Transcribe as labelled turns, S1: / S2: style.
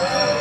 S1: Amen.